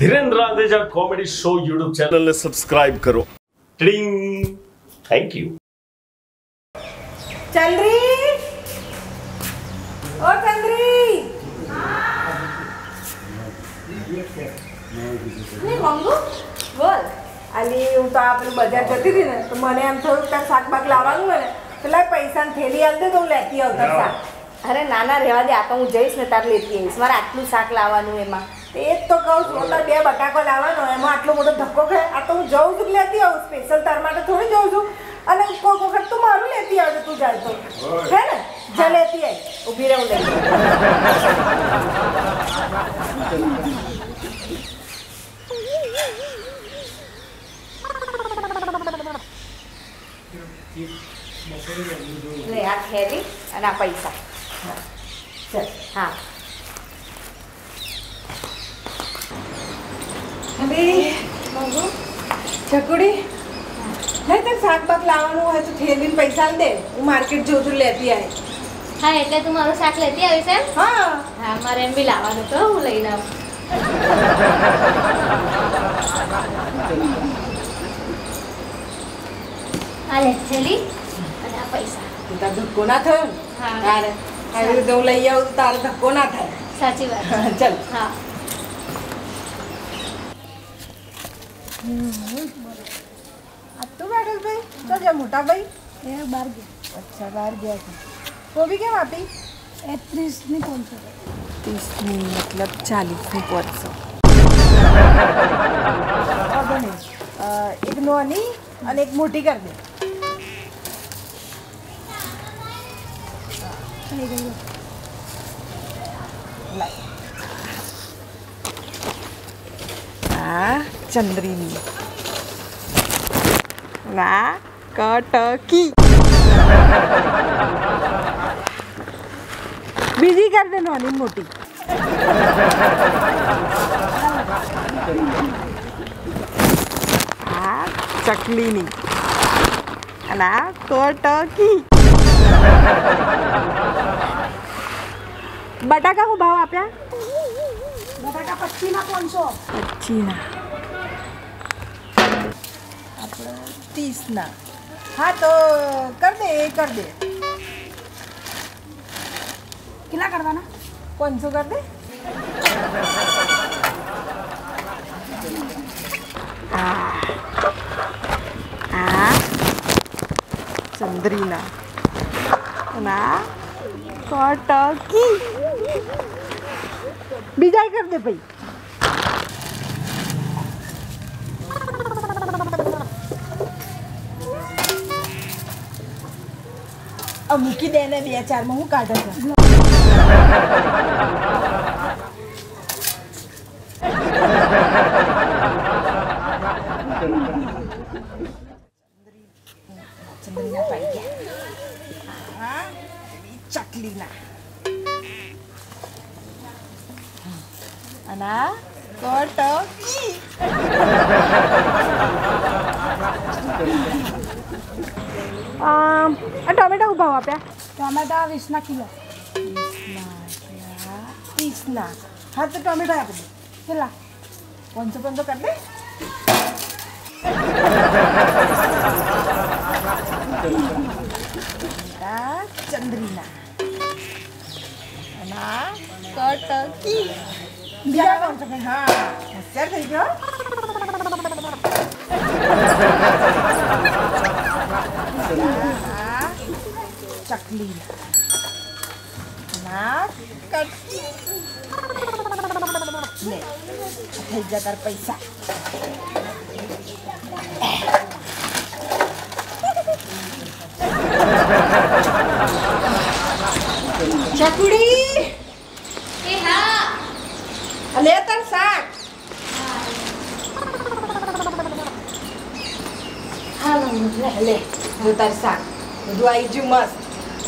Dhirendra Andeja comedy show YouTube ચેનલને subscribe કરો. Tring thank you Chandri! ઓ ચંદ્રી! નહીં મંગુ? બોલ. આલી હું તો આપણે બજાર જતી હતી ને તો મને એમ થયું કે લાવવાનું હોય ને પેલા પૈસાની થેલી આલ તો હું લેતી આવતા શાક. અરે ના ના રહેવા દે આ તો હું જઈશ ને તાર લેતી આવીશ. મારે આટલું શાક લાવવાનું એમાં. તો જ તો કહું છું તાર બે બટાકો લાવવાનો એમાં આટલો મોટો ધક્કો ખાય આ તો હું જઉં છું લેતી આવું સ્પેશિયલ તાર માટે થોડી જઉં છું. અને કોઈક વખત તું મારું લેતી આવજો તું જાય તો. હે ને? જા લેતી આવી ઊભી રહું લઈ લે આ થેલી અને આ પૈસા. ચલ. હા. અરે બાબુ ચકુડી હે તને શાક બાક લાવવાનું હોય તો થેલીને પૈસા આલ દે હું માર્કેટ જઉં છું લેતી આવી હા એટલે તું મારું શાક લેતી આવીશ એમ હા હા મારે એમ બી લાવવાનું તો હું લઈને આવું આ લે થેલી અને આ પૈસા તું તાર ધક્કો ના થયો ને હા. તારે આવી રીતે હું લઈ આવું તો તારે ધક્કો ના થાય સાચી વાત ચાલ હા તું બેઠો ભાઈ તો જા મોટા ભાઈ એ બાર ગયા અચ્છા બહાર ગયા છે કોબી કેમ આપી એ ત્રીસની છે ત્રીસની મતલબ ચાલીસની પાંચસો એક નોની અને એક મોટી કરી દે લાય. આ ચંદ્રીની ના કટકી બીજી કરી દે નાની મોટી આ ચકલીની અને આ કટકી બટાકા હું ભાવ આપ્યા બટાકા પચીસના પાંચસો પચીના આપણે ત્રીસના હા તો કર દે એ કર દે કેટલા કરવાના પાંચસો કર દે આ આ ચંદ્રીના અને આ કટકી બીજા કર દે મૂકી દે ને બે ચારમાં હું કાઢે છું. હા ચકલીના. અને કટકી ટમેટા ઊભા આપ્યા? ટમેટા વીસના કિલો. વીસના. હા, તો ટમેટા આપી દે. કેટલા? પંચો પંચો કરી દે. ચંદ્રીના. આ કટકી. બીજા છે? હા, હોશિયાર થઈ ગયો આ ચકલી ના કટકી લે થઈ ગયા તાર પૈસા ચકુડી એ હા લે તાર શાક હા મમ્મી લે લે જો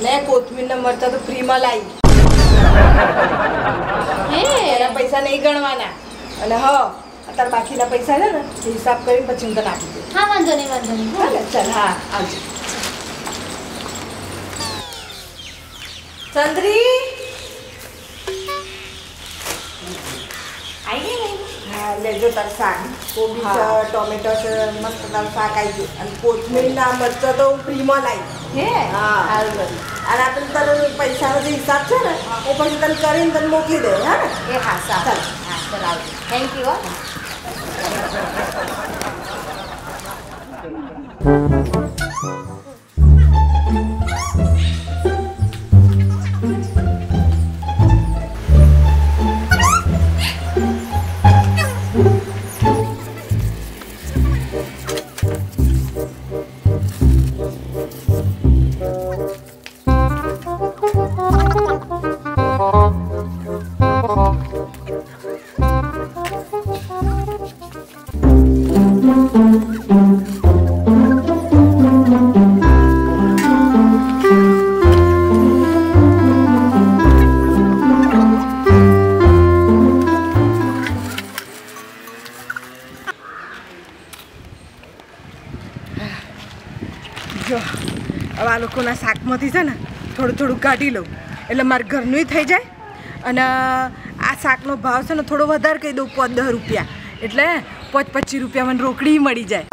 તાર શાક બધું આવી ગયું મસ્ત ને કોથમીર ને મરચા તો ફ્રીમાં લાવી. હે? એના પૈસા નહીં ગણવાના. અને હ અત્યારે બાકીના પૈસા છે ને હિસાબ કરીને પછી હું તને આપી દઉં હા વાંધો નહીં વાંધો નહીં ચાલ હા આવજો. ચંદ્રી? આવી ગઈ હા લેજો તાર શાક. કોબી છે ટોમેટો છે મસ્ત તારું શાક આવી ગયું. અને કોથમીર ના મરચાં તો ફ્રીમાં લાવી. હે? હા. અને આ તને પૈસાનો જે હિસાબ છે ને હું. પછી તને કરીને તને મોકલી દે હા ને? એ હા સારું. હા ચાલ આવજો. થેન્ક યુ જો શાકમાંથી છે ને થોડું થોડું કાઢી લઉં. એટલે મારે ઘરનું થઈ જાય. અને આ શાકનો ભાવ છે ને થોડો વધારે કહી દઉં પાંચ દસ રૂપિયા. એટલે પાંચ પચીસ રૂપિયા મને રોકડી મળી જાય.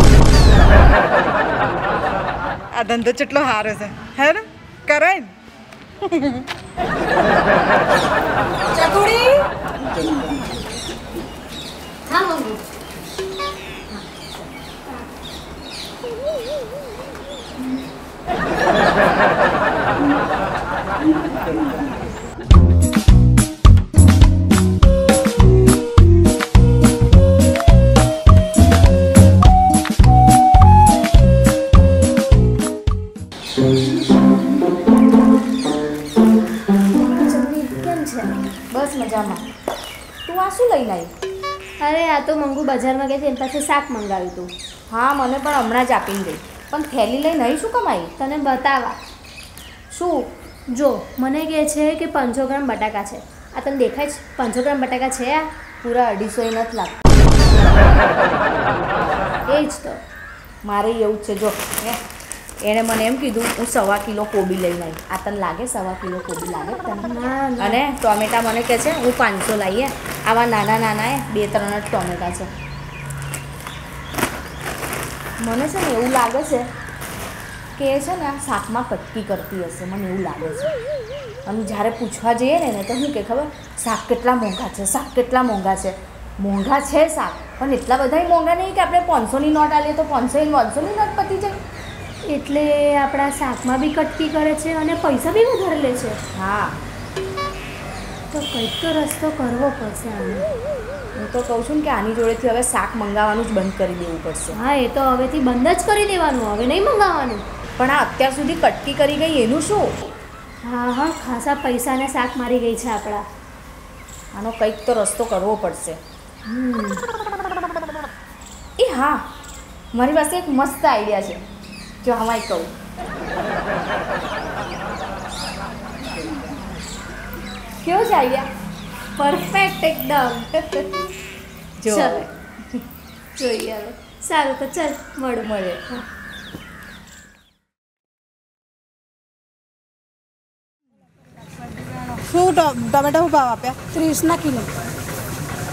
આ ધંધો કેટલો સારો છે. હે ને? કરાય ને ચકુડી હા મંગુ કેમ છે બસ મજામાં તું આ શું લઈને આવી અરે આ તો મંગુ બજારમાં ગઈ છે એની પાસે શાક મંગાવ્યું હતું. હા મને પણ હમણાં જ આપીને ગઈ પણ થેલી લઈને અહીં શું કમાઈ? તને બતાવા શું? જો મને કહે છે કે પાંચસો ગ્રામ બટાકા છે. આ તને દેખાય છે? પાંચસો ગ્રામ બટાકા છે આ? પૂરા અઢીસો એ નથી લાગતા. એ જ તો. મારે એવું જ છે. જો એણે મને એમ કીધું હું સવા કિલો કોબી લઈને આવી. આ તને લાગે? સવા કિલો કોબી લાગે તને? અને ટોમેટા મને કહે છે હું પાંચસો લાવીએ. આવા નાના નાના એ બે ત્રણ જ ટોમેટા છે. મને છે ને એવું લાગે છે કે એ છે ને શાકમાં કટકી કરતી હશે મને એવું લાગે છે. અને જ્યારે પૂછવા જઈએ ને એને તો શું કે ખબર? શાક કેટલા મોંઘા છે શાક કેટલા મોંઘા છે? મોંઘા છે શાક પણ એટલા બધા મોંઘા નહીં કે આપણે પાંચસોની નોટ આલીએ તો પાંચસો પાંચસોની નોટ પતી જાય. એટલે આપણા શાકમાં બી કટકી કરે છે અને પૈસા બી વધારે લે છે. હા. તો કંઈક તો રસ્તો કરવો પડશે આને. હું તો કહું છું કે આની જોડેથી હવે શાક મંગાવવાનું જ બંધ કરી દેવું પડશે. હા એ તો હવેથી બંધ જ કરી દેવાનું હવે નહીં મંગાવવાનું. પણ આ અત્યાર સુધી કટકી કરી ગઈ એનું શું? હા હા ખાસા પૈસાને શાક મારી ગઈ છે આપણા. આનો કંઈક તો રસ્તો કરવો પડશે. એ હા મારી પાસે એક મસ્ત આઈડિયા છે. જો હમાય કહું. કેવો છે આઈડિયા? પરફેક્ટ એકદમ. જો. જોઈએ હવે. સારું તો ચાલ મળું. મળે. શું ટમેટા શું ભાવ આપ્યા? ત્રીસના કિલો.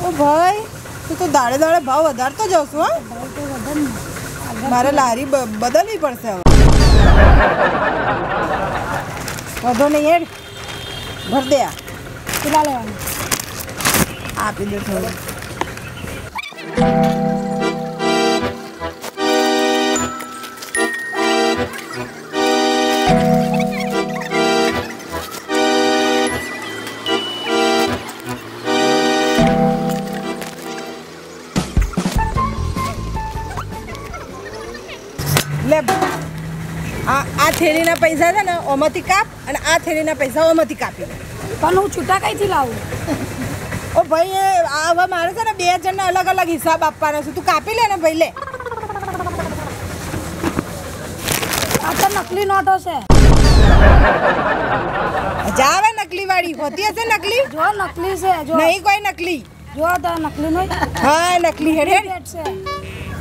ઓ ભાઈ તું તો દાડે દાડે ભાવ વધારતો જાઉં છું હા. મારે લારી બદલવી પડશે હવે. વધો નહીં એડ ભર દે આ. લેવાનું? આપી દે થોડું. પૈસા છે ને ઓમાંથી કાપ અને આ થેલીના પૈસા ઓમાંથી કાપી પણ હું છૂટા કઈથી લાવું? ઓ ભાઈ હવે મારે છે ને બે જણને અલગ અલગ હિસાબ આપવાનો છે. તું કાપી લે ને ભાઈ લે. આ તો નકલી નોટો છે. જાવે નકલી વાળી હોતી હશે નકલી? જો નકલી છે જો. નહીં કોઈ નકલી. જો તો નકલી નહીં. હા નકલી હેડ છે.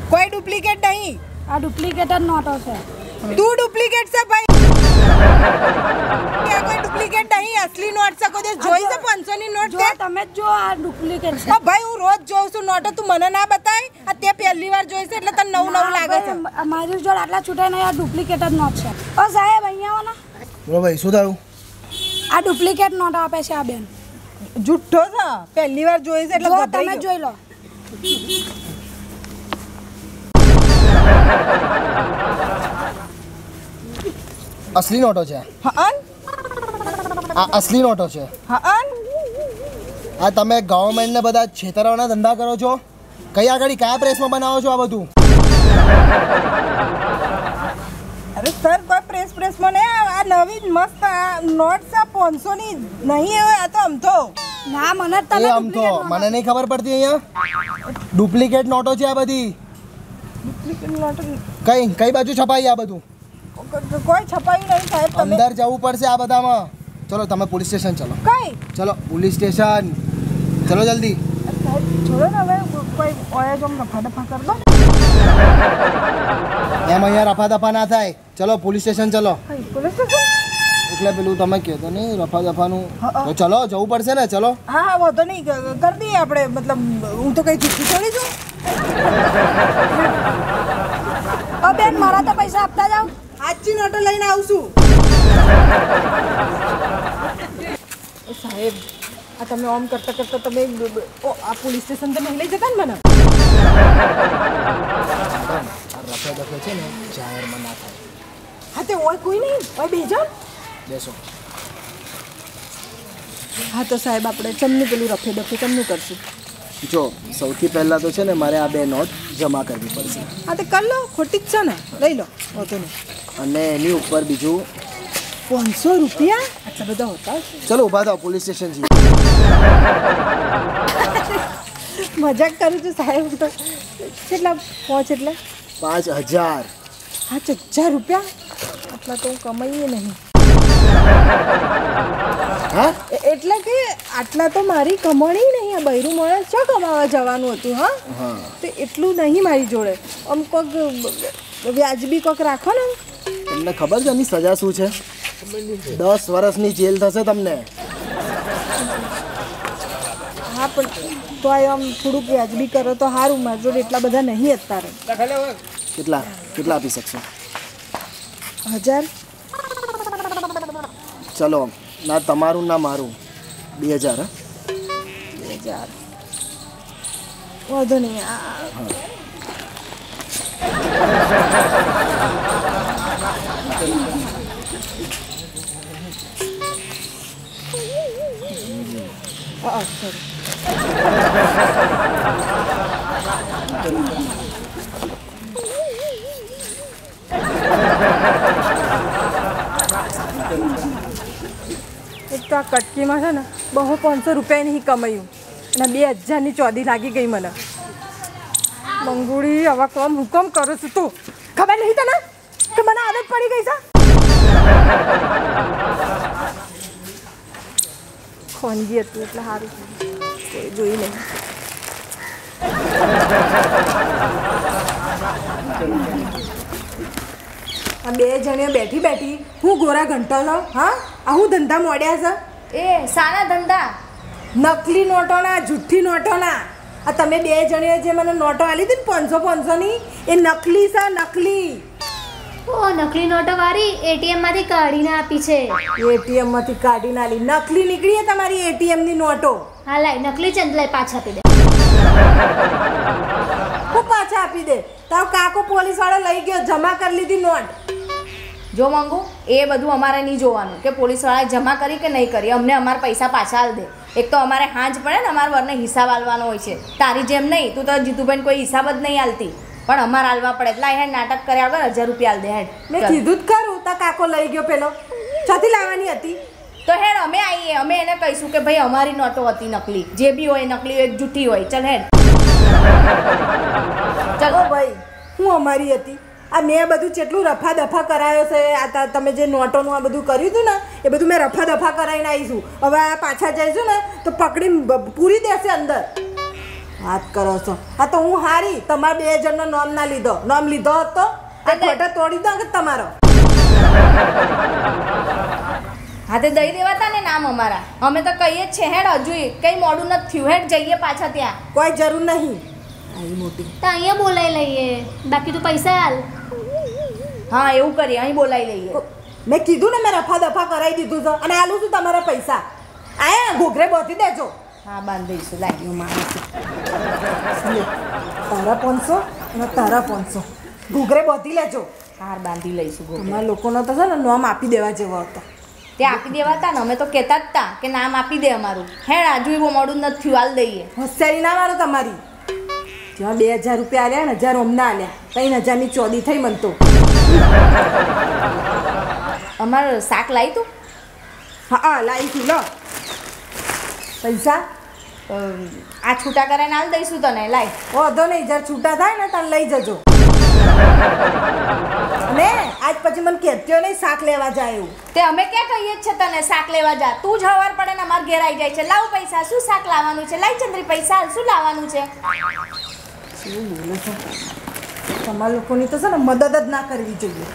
કોઈ ડુપ્લિકેટ નહીં. આ ડુપ્લિકેટ જ નોટો છે. તું ડુપ્લિકેટ છે ભાઈ. ડુપ્લિકેટ નહીં અસલી નોટ છે કોઈ દિવસ જોઈ છે પાંચસો ની નોટ જો તમે જ જો આ ડુપ્લિકેટ છે. ભાઈ હું રોજ જોઉં છું નોટો તું મને ના બતાય. આ તે પહેલી વાર જોઈ છે એટલે તને નવું નવું લાગે છે. મારી જોડે આટલા છૂટા નહીં આ ડુપ્લિકેટ જ નોટ છે. ઓ સાહેબ અહીંયા આવો ને. બોલો ભાઈ શું થયું આ ડુપ્લિકેટ નોટ આપે છે આ બેન. જુઠ્ઠો છે? પહેલી વાર જોઈ છે એટલે તમે. જોઈ લો. અસલી નોટો છે? આ અસલી નોટો છે? આ તમે ગવર્મેન્ટને બધા છેતરવાના ધંધા કરો છો? કઈ આગળ કયા પ્રેસમાં બનાવો છો આ બધું? અરે સર કોઈ પ્રેસ પ્રેસમાં નહીં આ નવી મસ્ત આ નોટ છે પાંચસો ની નહીં હવે આ તો અમથો ના મને જ એ તમે આમ તો. મને નહીં ખબર પડતી અહીંયા. ડુપ્લિકેટ નોટો છે આ બધી. કઈ કઈ બાજુ છપાઈ આ બધું? કોઈ છપાયું નહીં સાહેબ તમે. અંદર જવું પડશે આ બધામાં. ચલો તમે પોલીસ સ્ટેશન ચલો. કઈ? ચલો પોલીસ સ્ટેશન ચલો જલ્દી. છોડો ને હવે કોઈ ઓયા જમ રફા દફા કર દો એમ અહીંયા રફા દફા ના થાય. ચલો પોલીસ સ્ટેશન ચલો. પોલીસ સ્ટેશન એટલે પેલું તમે કહેતો નહીં રફા દફાનું ચલો જવું પડશે ને ચલો. હા હા વાંધો નહીં. કરી દઈએ આપણે. મતલબ હું તો કઈ જુઠ્ઠી છોડી છું. બેન મારા તો પૈસા આપતા જાઓ. સાચી નોટો લઈને આવશું સાહેબ આ તમે ઓમ કરતા કરતા તમે ઓ આ પોલીસ સ્ટેશન તમે લઈ જતા ને મને? રફા છે ને જાહેરમાં ના થાય હા તે ઓય કોઈ નહીં ઓય બેજો બેસો હા તો સાહેબ આપણે ચમનું પેલું રફે દફે ચમનું કરશું. જો સૌથી પહેલાં તો છે ને મારે આ બે નોટ જમા કરવી પડશે. હા તે કર લો ખોટી જ છે ને. લઈ લો. વાંધો નહીં. અને એની ઉપર બીજું પાંચસો રૂપિયા? આટલા બધા હોતા? ચલો ઊભા થાવ પોલીસ સ્ટેશન જઈએ. મજાક કરું છું સાહેબ. તો કેટલા? પહોંચ એટલે? પાંચ હજાર. પાંચ હજાર રૂપિયા? આટલા તો હું કમાઈએ નહીં. હા? એટલે કે આટલા તો મારી કમાણી નહીં આ બૈરું માણસ શું કમાવા જવાનું હતું હા? હા. તો એટલું નહીં મારી જોડે. આમ કોક વ્યાજબી કોક રાખો ને તમને ખબર છે એની સજા શું છે? દસ વર્ષની જેલ થશે તમને. હા પણ તો આમ થોડુંક વ્યાજબી કરો તો સારું મારી જોડે એટલા બધા નહીં અત્યારે. કેટલા? કેટલા આપી શકશો? હજાર? ચલો ના તમારું ના મારું. બે હજાર બે હજાર. વાંધો નહીં એક તો આ કટકીમાં છે ને બહુ પાંચસો રૂપિયા નહીં કમાયું. અને બે હજારની ચોદી લાગી ગઈ મને. મંગુડી આવા કોમ હુકમ કરો છું તું. ખબર નહીં તને? કે મને આદત પડી ગઈ છે. ખોનગી હતી એટલે સારું કોઈ જોઈ નહીં. આ બે જણે બેઠી બેઠી હું ગોરા ઘંટો છો હા? આ હું ધંધા મોડ્યા છે? એ સારા ધંધા. નકલી નોટોના જુઠ્ઠી નોટોના. આ તમે બે જણીએ જે મને નોટો આલી હતી ને પાંચસો પાંચસોની એ નકલી છે નકલી. ઓ નકલી નોટો વાળી એટીએમમાંથી કાઢીને આપી છે. એટીએમમાંથી કાઢીને આલી. નકલી નીકળી હે તમારી એટીએમની નોટો. હા લાય નકલી ચંદ લાય પાછા આપી દે. હું પાછા આપી દે. તારો કાકો પોલીસ વાળો લઈ ગયો જમા કરી લીધી નોટ. જો માંગુ એ બધું અમારે નહીં જોવાનું. કે પોલીસવાળાએ જમા કરી કે નહીં કરી અમને અમારા પૈસા પાછા આલ દે. એક તો અમારે હાંજ પડે ને અમારા વરને હિસાબ આલવાનો હોય છે. તારી જેમ નહીં તું તો જીતુબેન કોઈ હિસાબ જ નહીં આલતી. પણ અમારે હાલવા પડે એટલે હેડ નાટક કર્યા વગર હજાર રૂપિયા દે હેડ. મેં. કીધું જ ખરું તો કાકો લઈ ગયો પેલો. છથી લાવવાની હતી. તો હેડ અમે આવીએ અમે એને કહીશું કે ભાઈ અમારી નોટો હતી નકલી. જે બી હોય નકલી હોય જૂઠી હોય. ચલ હેડ. ચલો. ભાઈ હું અમારી હતી. આ મેં બધું જેટલું રફા દફા કરાયો છે આ તમે જે નોટોનું આ બધું કર્યું હતું ને એ બધું મેં રફા દફા કરાવીને આવીશું હવે આ પાછા જઈશું ને તો પકડીને પૂરી દેશે અંદર. વાત કરો છો. હા તો હું હારી. તમારા બે જણનો નામ ના લીધો. નામ લીધો હતો. આ ખોટા તોડી દો કે તમારો. હા તે દઈ દેવાતા ને નામ અમારા. અમે તો કહીએ જ છે હેડ હજુ કંઈ મોડું નથી થયું. હેડ જઈએ પાછા ત્યાં. કોઈ જરૂર નહીં. આવી મોટી. તો અહીંયા બોલાવી લઈએ. બાકી તું પૈસા હાલ હા એવું કરીએ. અહીં બોલાવી લઈએ. મેં કીધું ને મેં રફા દફા કરાવી દીધું છે. અને આલું છું તમારા પૈસા. આયા ઘોઘરે બોધી દેજો. હા બાંધીશું લાગ્યું માણસ તારા પાંચસો અને તારા પાંચસો ઘૂઘરે બોધી લેજો. હાર બાંધી લઈશું. અમારા લોકોનો તો છે ને નોમ આપી દેવા જેવો હતો. તે આપી દેવાતા ને અમે તો કહેતા જ તા કે નામ આપી દે અમારું. હે આજુ એવું મોડું નથી થયું હાલ દઈએ. હોશિયારી ના મારો તમારી. જ્યાં બે હજાર રૂપિયા આલ્યા ને હજાર ઓમના આલ્યા. ત્રણ હજારની ચોદી થઈ મન તો. અમારું શાક લાવી તું? હા લાવી તું લો. પૈસા? આ છૂટા કરીને આવી દઈશું તને લાઈ વાંધો નહીં જ્યારે છૂટા થાય ને તને લઈ જજો. ને આજ પછી મને કહેત્યો નહીં શાક લેવા જાય એવું. તે અમે ક્યાં કહીએ છીએ છે તને શાક લેવા જા? તું જ હવાર પડે ને અમારે ઘેર આવી જાય છે. લાવ પૈસા શું શાક લાવવાનું છે? લાઈ ચંદ્રી પૈસા શું લાવવાનું છે? શું બોલો છો? તમારા લોકોની તો છે ને મદદ જ ના કરવી જોઈએ.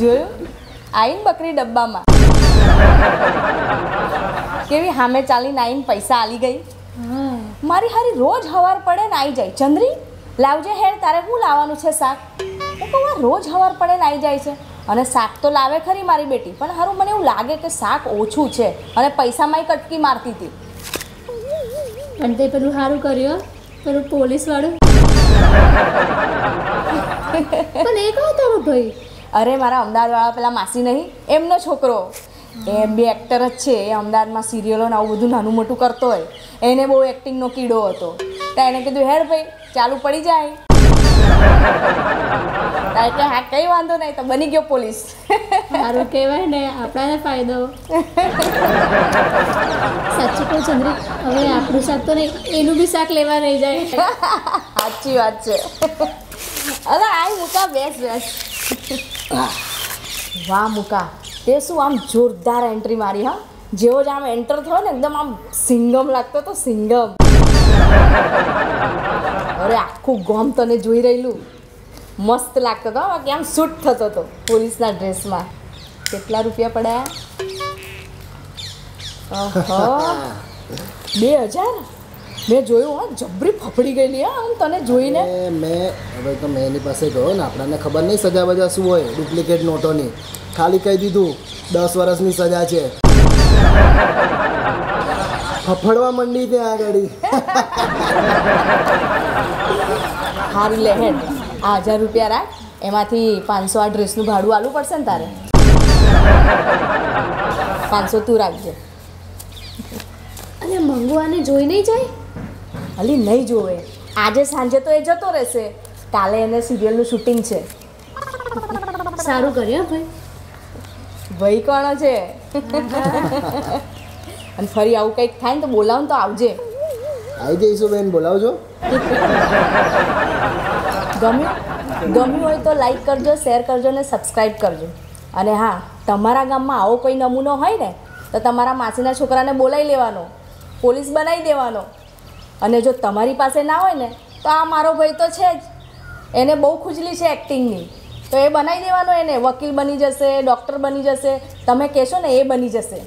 જોયું? આઈન બકરી ડબ્બામાં. કેવી હામે ચાલીને આઈન પૈસા આલી ગઈ? મારી હારી રોજ હવાર પડે ને આવી જાય. ચંદ્રી, લાવજે હેડ તારે શું લાવવાનું છે શાક? હું કહું રોજ હવાર પડે ને આવી જાય છે. અને શાક તો લાવે ખરી મારી બેટી, પણ હારું મને એવું લાગે કે શાક ઓછું છે અને પૈસામાંય કટકી મારતી હતી અને તે પેલું સારું કર્યું પેલું પોલીસ વાળું પણ એ કહો તારો ભાઈ? અરે, મારા અમદાવાદવાળા પેલા માસી નહીં, એમનો છોકરો. એ બી એક્ટર જ છે, એ અમદાવાદમાં સિરિયલો ને આવું બધું નાનું મોટું કરતો હોય. એને બહુ એક્ટિંગનો કીડો હતો. તો એણે કીધું, હેડ ભાઈ, ચાલુ પડી જાય. એટલે હા કઈ વાંધો નહીં તો બની ગયો પોલીસ. સારું કહેવાય ને આપણાને ફાયદો. સાચું કહું ચંદ્રી હવે આપણું શાક તો નહીં એનું બી શાક લેવા રહી જાય. સાચી વાત છે. અરે આ મૂકા બેસ બેસ. વાહ મૂકા. તે શું આમ જોરદાર એન્ટ્રી મારી હા? જેવો જ આમ એન્ટર થયો ને એકદમ આમ સિંગમ લાગતો તો સિંગમ. અરે, આખું ગોમ તને જોઈ રહેલું. મસ્ત લાગતો હતો બાકી આમ શૂટ થતો હતો પોલીસના ડ્રેસમાં. કેટલા રૂપિયા પડ્યા? બે હજાર? મેં જોયું, હા, જબરી ફફડી ગયેલી, હા, આમ તને જોઈને. મેં, હવે તો મેં એની પાસે ગયો ને, આપણને ખબર નહીં સજા બજા શું હોય, ડુપ્લિકેટ નોટોની. ખાલી કહી દીધું, દસ વર્ષની સજા છે. ફફડવા મંડી ત્યાં આગળ હારી લે હેડ. આ હજાર રૂપિયા રાખ. એમાંથી પાંચસો આ ડ્રેસનું ભાડું આલવું પડશે ને તારે. પાંચસો તું રાખજે. અને મંગવાને જોઈ નહીં જાય? અલી નહીં જોવે. આજે સાંજે તો એ જતો રહેશે. કાલે એને સિરિયલનું શૂટિંગ છે. સારું કર્યું ભાઈ. ભાઈ કોણ છે? અને ફરી આવું કંઈક થાય ને તો બોલાવ તો આવજે. આવી જઈશું બેન બોલાવજો. ગમ્યું? ગમ્યું હોય તો લાઈક કરજો શેર કરજો ને સબસ્ક્રાઈબ કરજો. અને હા તમારા ગામમાં આવો કોઈ નમૂનો હોય ને તો તમારા માસીના છોકરાને બોલાવી લેવાનો પોલીસ બનાવી દેવાનો. અને જો તમારી પાસે ના હોય ને તો આ મારો ભાઈ તો છે જ. એને બહુ ખુજલી છે એક્ટિંગની તો એ બનાવી દેવાનો એને. વકીલ બની જશે ડૉક્ટર બની જશે. તમે કહેશો ને એ બની જશે.